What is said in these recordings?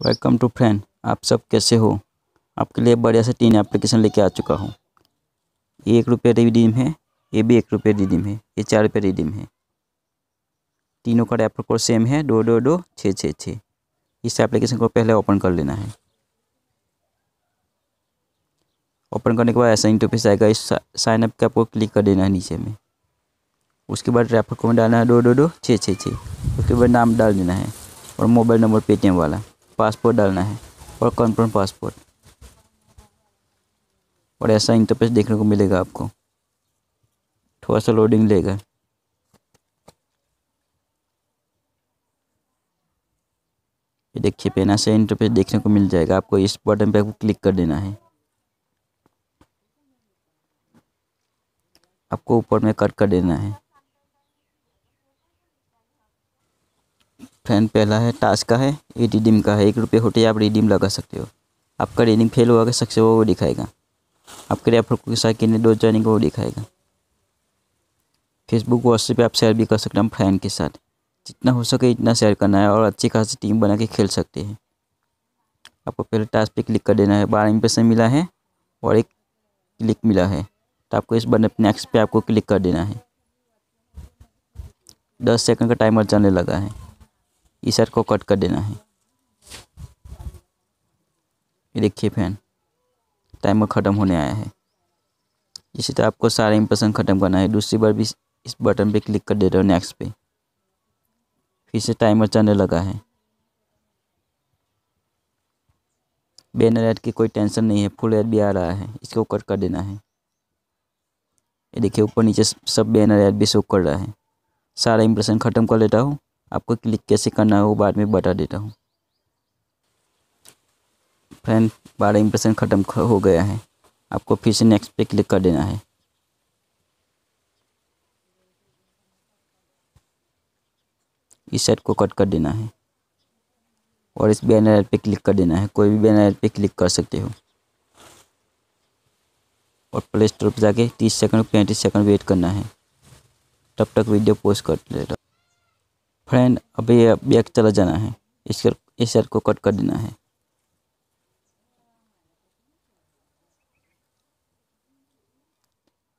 Welcome to friend आप सब कैसे हो? आपके लिए बढ़िया से तीन एप्लीकेशन लेके आ चुका हूँ। ये एक रुपये रिडीम है, ये भी एक रुपये रिडीम है, ये चार रुपये रिडीम है। तीनों का रेफर कोड सेम है, दो दो दो, छः छः छः। इस एप्लीकेशन को पहले ओपन कर लेना है। ओपन करने के बाद ऐसा इंटरफेस आएगा, इस साइन अप के आपको क्लिक कर देना है नीचे में। उसके बाद रेफर कोड डालना है, दो दो दो, छः छः छः। उसके बाद नाम डाल देना है, और मोबाइल नंबर पेटीएम वाला। पासपोर्ट डालना है और कन्फर्म पासपोर्ट। और ऐसा इंटरफेस देखने को मिलेगा आपको। थोड़ा सा लोडिंग लेगा। ये देखिए पेना से इंटरफेस देखने को मिल जाएगा। आपको इस बटन पे आपको क्लिक कर देना है। आपको ऊपर में कट कर देना है। फ्रेंड पहला है टास्क का है, ये रिडीम का है, एक रुपये होते आप रिडीम लगा सकते हो। आपका रिडीम फेल हुआ सक्सेस हुआ, वो दिखाएगा। आपके रेफर के साथ कितने दो जाने को वो दिखाएगा। फेसबुक व्हाट्सएप पे आप शेयर भी कर सकते हैं फ्रेंड के साथ। जितना हो सके इतना शेयर करना है और अच्छी खासी टीम बना के खेल सकते हैं। आपको पहले टास्क पे क्लिक कर देना है, बारह इंप्रेशन मिला है और एक क्लिक मिला है। तो आपको इस बटन नेक्स्ट पे आपको क्लिक कर देना है। दस सेकंड का टाइमर चलने लगा है। इस साइड को कट कर देना है। ये देखिए फ़ैन, टाइमर ख़त्म होने आया है। इसी तरह आपको सारे इंप्रेशन ख़त्म करना है। दूसरी बार भी इस बटन पे क्लिक कर दे रहे हो नेक्स्ट पे। फिर से टाइमर चलने लगा है। बैनर ऐड की कोई टेंशन नहीं है। फुल ऐड भी आ रहा है। इसको कट कर देना है। ये देखिए ऊपर नीचे सब बैनर ऐड भी शो कर रहा है। सारा इंप्रेशन ख़त्म कर लेता हूँ। आपको क्लिक कैसे करना है वो बाद में बता देता हूँ। फ्रेंड बारह इंप्रेशन ख़त्म हो गया है। आपको फिर से नेक्स्ट पे क्लिक कर देना है। इस सेट को कट कर देना है। और इस बैनर पे क्लिक कर देना है। कोई भी बैनर पे क्लिक कर सकते हो। और प्ले स्टोर पर जाके तीस सेकंड पैंतीस सेकंड वेट करना है। तब तक वीडियो पोस्ट कर लेगा फ्रेंड अभी बैक चला जाना है। इस इस सेट को कट कर देना है।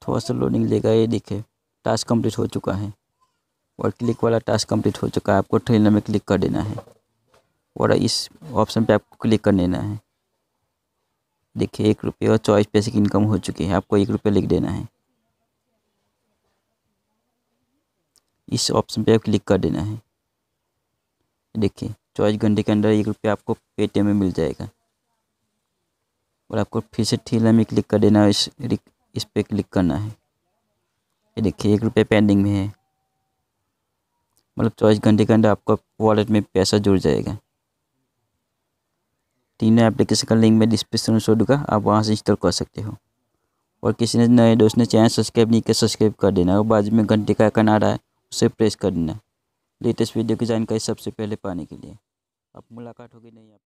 थोड़ा सा लोडिंग लेगा ये देखे। टास्क कंप्लीट हो चुका है। और क्लिक वाला टास्क कंप्लीट हो चुका है। आपको ट्रेनर में क्लिक कर देना है। और इस ऑप्शन पे आपको क्लिक कर देना है। देखिए, एक रुपये और चौबीस पैसे की इनकम हो चुकी है। आपको एक रुपये लिख देना है। इस ऑप्शन पे आप क्लिक कर देना है। देखिए, चौबीस घंटे के अंदर एक रुपये आपको पेटीएम में मिल जाएगा। और आपको फिर से ठीला में क्लिक कर देना है इस इस पर क्लिक करना है। ये देखिए, एक रुपये पेंडिंग में है। मतलब चौबीस घंटे के अंदर आपको वॉलेट में पैसा जुड़ जाएगा। तीनों एप्लीकेशन का लिंक मैं डिस्क्रिप्शन में छोड़ दूँगा, आप वहाँ से इंस्टॉल कर सकते हो। और किसी ने नए दोस्त ने चैनल सब्सक्राइब नहीं किया सब्सक्राइब कर देना। और बाद में घंटे का आइकन आ रहा है। उसे प्रेस कर देना लेटेस्ट वीडियो की जानकारी सबसे पहले पाने के लिए। अब मुलाकात होगी नहीं आप